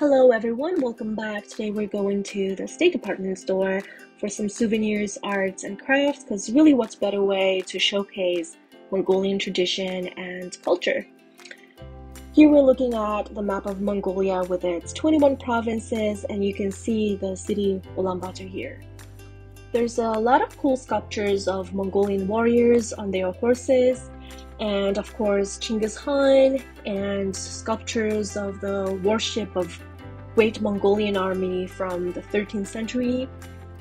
Hello everyone, welcome back. Today we're going to the State Department store for some souvenirs, arts, and crafts because really what's better way to showcase Mongolian tradition and culture. Here we're looking at the map of Mongolia with its 21 provinces and you can see the city Ulaanbaatar here. There's a lot of cool sculptures of Mongolian warriors on their horses and of course Chinggis Khan and sculptures of the worship of Great Mongolian army from the 13th century.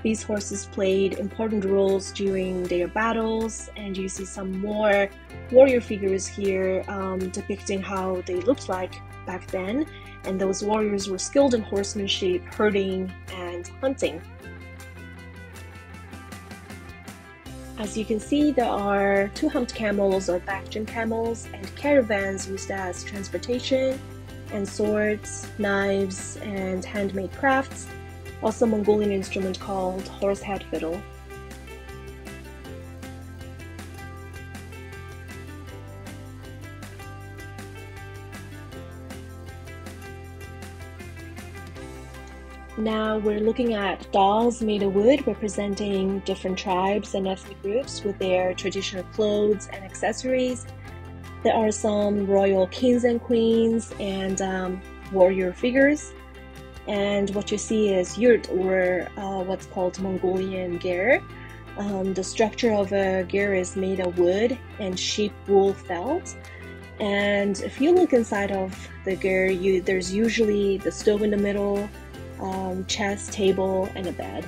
These horses played important roles during their battles, and you see some more warrior figures here um, depicting how they looked like back then. And those warriors were skilled in horsemanship, herding, and hunting. As you can see, there are two humped camels or Bactrian camels and caravans used as transportation and swords, knives, and handmade crafts, also Mongolian instrument called horsehead fiddle. Now we're looking at dolls made of wood representing different tribes and ethnic groups with their traditional clothes and accessories there are some royal kings and queens and um, warrior figures. And what you see is yurt, or uh, what's called Mongolian ger. Um, the structure of a ger is made of wood and sheep wool felt. And if you look inside of the ger, you, there's usually the stove in the middle, um, chest, table, and a bed.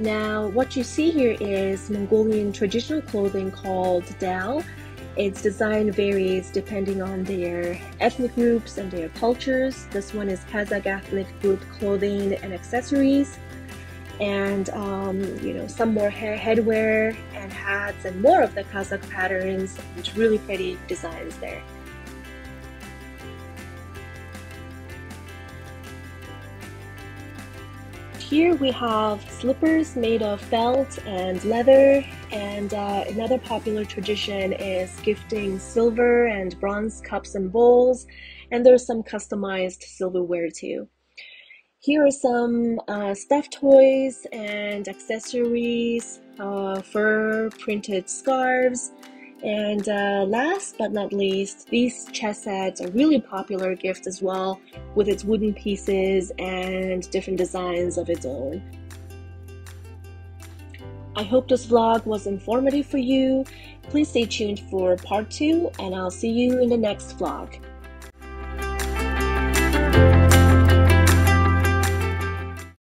Now, what you see here is Mongolian traditional clothing called dal. Its design varies depending on their ethnic groups and their cultures. This one is Kazakh ethnic group clothing and accessories. And, um, you know, some more hair headwear and hats and more of the Kazakh patterns and really pretty designs there. Here we have slippers made of felt and leather, and uh, another popular tradition is gifting silver and bronze cups and bowls, and there's some customized silverware too. Here are some uh, stuffed toys and accessories, uh, fur printed scarves, and uh, last but not least, these chess sets are really popular gift as well, with its wooden pieces and different designs of its own. I hope this vlog was informative for you. Please stay tuned for part 2 and I'll see you in the next vlog.